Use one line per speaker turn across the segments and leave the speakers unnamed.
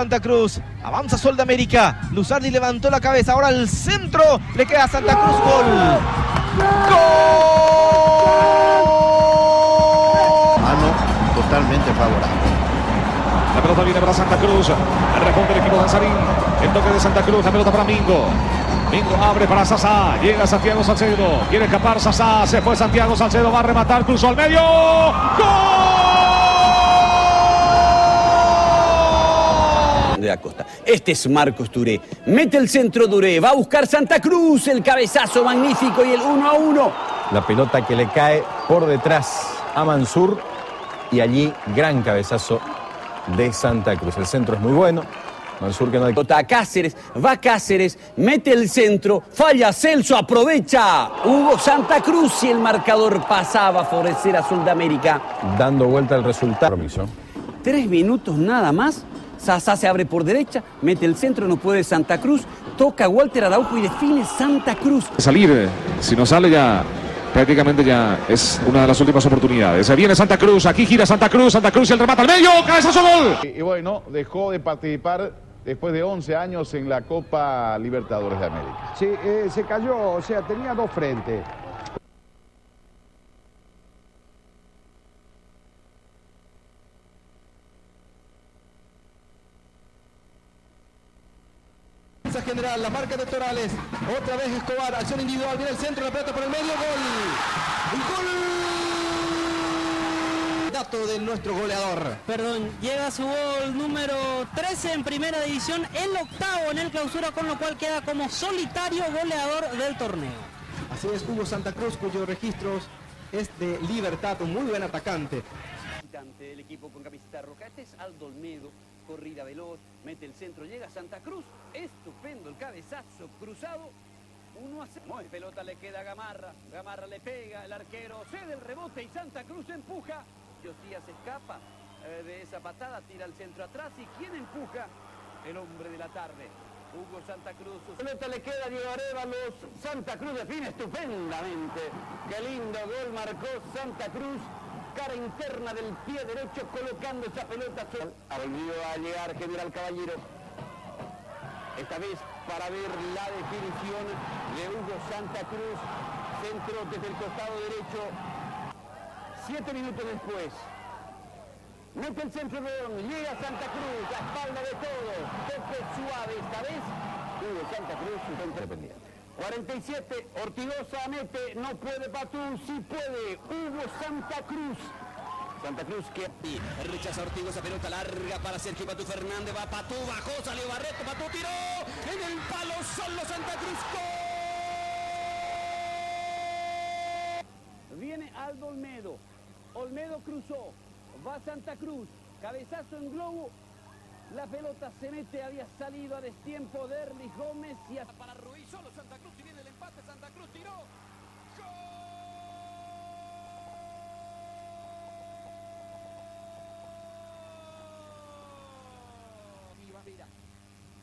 Santa Cruz, avanza Sol de América, Luzardi levantó la cabeza, ahora el centro, le queda a Santa Cruz, gol. ¡Gol!
Mano totalmente favorable.
La pelota viene para Santa Cruz. El responde el equipo de Sarín. El toque de Santa Cruz. La pelota para Mingo. Mingo abre para Sasá. Llega Santiago Salcedo. Quiere escapar Sasá. Se fue Santiago Salcedo. Va a rematar. Cruzó al medio. ¡Gol!
de Acosta. Este es Marcos Touré. Mete el centro Touré. Va a buscar Santa Cruz. El cabezazo magnífico y el 1 a 1.
La pelota que le cae por detrás a Mansur y allí gran cabezazo de Santa Cruz. El centro es muy bueno. Mansur que no hay...
Pelota a Cáceres. Va Cáceres. Mete el centro. Falla Celso. Aprovecha. Hugo Santa Cruz y el marcador pasaba a favorecer a Sudamérica.
dando vuelta al resultado.
Tres minutos nada más. Sasá se abre por derecha, mete el centro, no puede Santa Cruz, toca Walter Araujo y define Santa Cruz.
Salir, si no sale ya prácticamente ya es una de las últimas oportunidades. Se viene Santa Cruz, aquí gira Santa Cruz, Santa Cruz y el remate al medio, cabezazo gol.
Y, y bueno, dejó de participar después de 11 años en la Copa Libertadores de América.
Sí, eh, se cayó, o sea, tenía dos frentes.
General, la marca de Torales, otra vez Escobar, acción individual, viene el centro, la pelota por el medio, gol. Un gol. Dato de nuestro goleador.
Perdón, llega su gol número 13 en primera división, el octavo en el clausura, con lo cual queda como solitario goleador del torneo.
Así es, Hugo Santa Cruz, cuyos registros es de libertad, un muy buen atacante.
Del equipo con camiseta roja. Este es Aldo Olmedo, corrida veloz, mete el centro, llega Santa Cruz. Estupendo el cabezazo cruzado. Uno hace. Mueve pelota, le queda a Gamarra. Gamarra le pega, el arquero cede el rebote y Santa Cruz empuja. Josías escapa eh, de esa patada, tira el centro atrás. ¿Y quién empuja? El hombre de la tarde. Hugo Santa Cruz. Pelota le queda a Diego Arévalos. Santa Cruz define estupendamente. Qué lindo gol marcó Santa Cruz. Cara interna del pie derecho colocando esa pelota. Volvió a llegar General Caballero. Esta vez para ver la definición de Hugo Santa Cruz. Centro desde el costado derecho. Siete minutos después. Mete el centro León, llega Santa Cruz, la espalda de todos, toque suave esta vez. Hugo Santa Cruz, su independiente. 47, Ortigosa mete, no puede Patú, sí puede, Hugo Santa Cruz. Santa Cruz que rechaza Ortigosa, pelota larga para Sergio Patú Fernández, va Patú, bajó, salió Barreto, Patú tiró, en el palo solo Santa Cruz. ¡Gol! Viene Aldo Olmedo, Olmedo cruzó, va Santa Cruz, cabezazo en globo, la pelota se mete, había salido a destiempo de Erlich Gómez y a... para Ruiz, solo Santa Cruz y viene el empate, Santa Cruz tiró. ¡Gol! Y Barrera.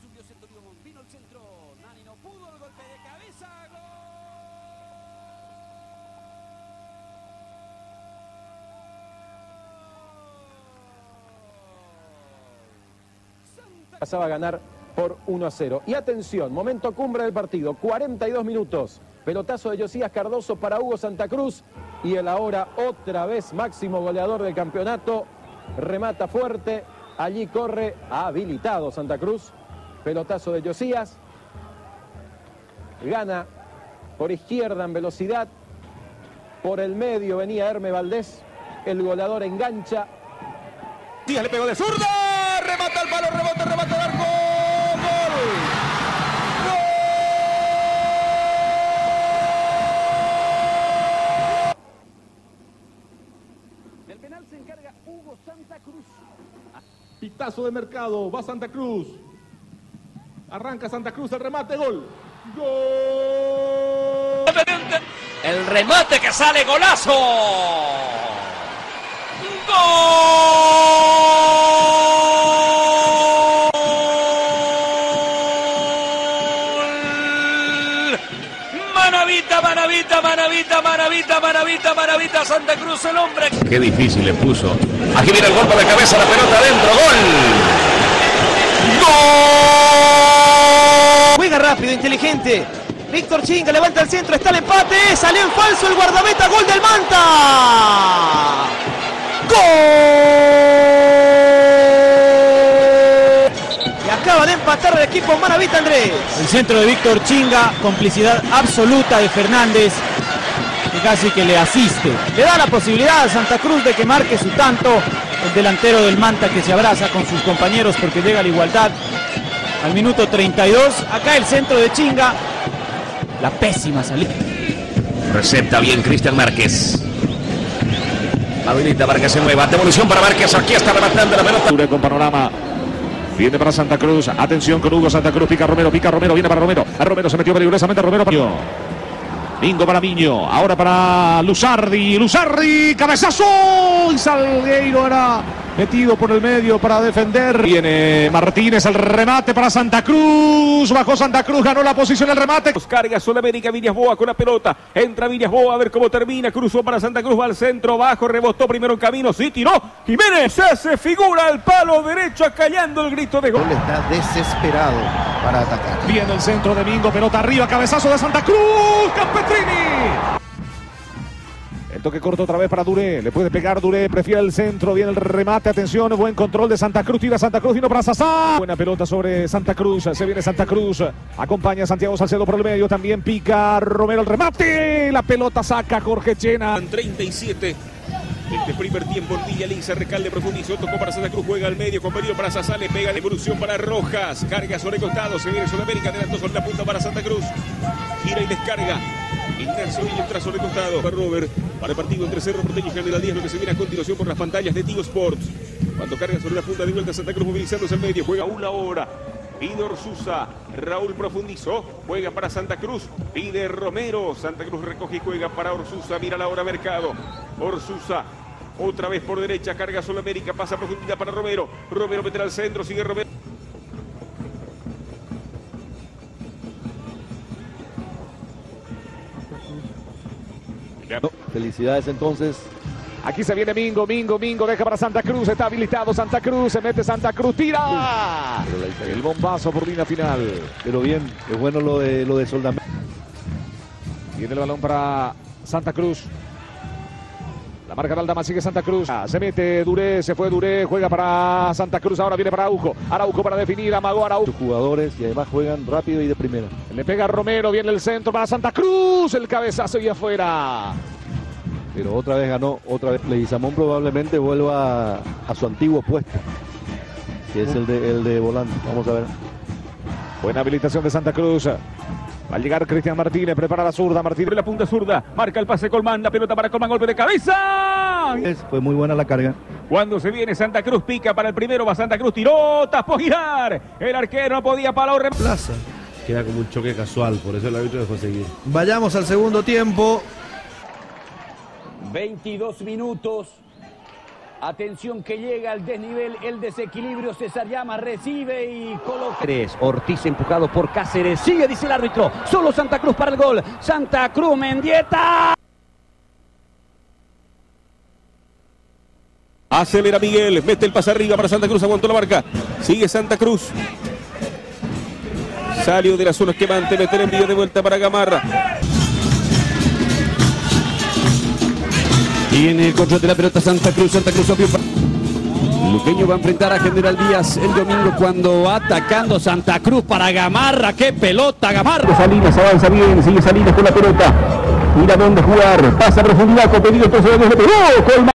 Subió Centurión, vino el centro, Nani no pudo, el golpe de cabeza, gol.
Pasaba a ganar por 1 a 0. Y atención, momento cumbre del partido, 42 minutos. Pelotazo de Josías Cardoso para Hugo Santa Cruz y el ahora otra vez máximo goleador del campeonato. Remata fuerte, allí corre habilitado Santa Cruz. Pelotazo de Josías. Gana por izquierda en velocidad. Por el medio venía Herme Valdés. El goleador engancha.
Díaz le pegó de zurda, palo, arco, gol.
Del penal se encarga Hugo Santa Cruz.
Pitazo de mercado, va Santa Cruz. Arranca Santa Cruz, el remate, gol. Gol.
El remate que sale golazo. ¡Gol! Manavita, manavita, manavita, manavita, manavita, manavita, Santa Cruz el hombre.
Qué difícil le puso. Aquí viene el golpe de cabeza, la pelota adentro, gol.
Juega rápido, inteligente. Víctor Chinga levanta el centro, está el empate, salió en falso el guardameta, gol del Manta. ¡Gol! Y acaba de empatar el equipo Maravita Andrés.
El centro de Víctor Chinga, complicidad absoluta de Fernández, que casi que le asiste. Le da la posibilidad a Santa Cruz de que marque su tanto. El delantero del Manta que se abraza con sus compañeros porque llega a la igualdad. Al minuto 32, acá el centro de Chinga. La pésima salida.
Recepta bien Cristian Márquez. Habilita Vargas se mueva. Devolución para Márquez. Aquí está rematando la pelota.
Con panorama. Viene para Santa Cruz. Atención con Hugo Santa Cruz. Pica Romero. Pica Romero. Viene para Romero. A Romero se metió peligrosamente. Romero para. Bingo para Miño. Ahora para Luzardi. Luzardi. Cabezazo. Y Salgueiro era metido por el medio para defender. Viene Martínez. El remate para Santa Cruz. Bajó Santa Cruz. Ganó la posición. El remate.
Carga Sudamérica. Villas Boa con la pelota. Entra Villas Boa a ver cómo termina. Cruzó para Santa Cruz. Va al centro. Bajo. Rebotó primero en camino. Sí, tiró. Jiménez. Se hace figura al palo derecho. Acallando el grito de gol.
Está desesperado para atacar.
Viene el centro de Mingo, pelota arriba, cabezazo de Santa Cruz, Campetrini. Toque corto otra vez para Duré, le puede pegar Duré, prefiere el centro, viene el remate, atención, buen control de Santa Cruz, tira Santa Cruz, vino para Sasá. Buena pelota sobre Santa Cruz, se viene Santa Cruz, acompaña a Santiago Salcedo por el medio, también pica Romero el remate, la pelota saca Jorge Chena.
37. Este primer tiempo en Villa Lisa, recalde profundizó, tocó para Santa Cruz, juega al medio, con para Sasá, le pega la evolución para Rojas, carga sobre costado, se viene Sudamérica, adelantó sobre la punta para Santa Cruz, gira y descarga. Ignacio y entra sobre costado para Robert, para el partido entre Cerro Porteño y General Díaz, lo que se viene a continuación por las pantallas de Tigo Sports. Cuando carga sobre la punta de vuelta Santa Cruz movilizándose al medio, juega una hora. Pide Orsusa, Raúl profundizó, juega para Santa Cruz, pide Romero, Santa Cruz recoge y juega para Orsusa, mira la hora Mercado, Orsusa, otra vez por derecha, carga sobre América, pasa profundidad para Romero, Romero mete al centro, sigue Romero.
Felicidades entonces.
Aquí se viene Mingo, Mingo, Mingo, deja para Santa Cruz, está habilitado Santa Cruz, se mete Santa Cruz, tira. El bombazo por línea final.
Pero bien, es bueno lo de, lo de Soldamérica.
Viene el balón para Santa Cruz. La marca de Aldama sigue Santa Cruz. Se mete Duré, se fue Duré, juega para Santa Cruz, ahora viene para Araujo. Araujo para definir, amagó Araujo.
Sus jugadores y además juegan rápido y de primera.
Le pega Romero, viene el centro para Santa Cruz, el cabezazo y afuera.
Pero otra vez ganó, otra vez. Leguizamón probablemente vuelva a, a su antiguo puesto, que es el de, el de volante. Vamos a ver.
Buena habilitación de Santa Cruz. Va a llegar Cristian Martínez, prepara la zurda, Martínez.
La punta zurda, marca el pase Colmán, la pelota para Colmán, golpe de cabeza.
Es, fue muy buena la carga.
Cuando se viene Santa Cruz, pica para el primero, va Santa Cruz, tiró, tapó girar. El arquero no podía parar.
Plaza. Queda como un choque casual, por eso el árbitro dejó seguir. Vayamos al segundo tiempo.
22 minutos. Atención que llega al desnivel, el desequilibrio. César Llama recibe y coloca.
Tres. Ortiz empujado por Cáceres. Sigue, dice el árbitro. Solo Santa Cruz para el gol. Santa Cruz Mendieta.
Acelera Miguel, mete el pase arriba para Santa Cruz, aguantó la marca. Sigue Santa Cruz. Salió de la zona esquemante, mete el envío de vuelta para Gamarra. Tiene el control de la pelota Santa Cruz, Santa Cruz pa- Luqueño va a enfrentar a General Díaz el domingo cuando
Va atacando Santa Cruz para Gamarra. ¡Qué pelota, Gamarra!
Salinas avanza bien, sigue Salinas con la pelota. Mira dónde jugar, pasa a profundidad, con pedido entonces de Colmán.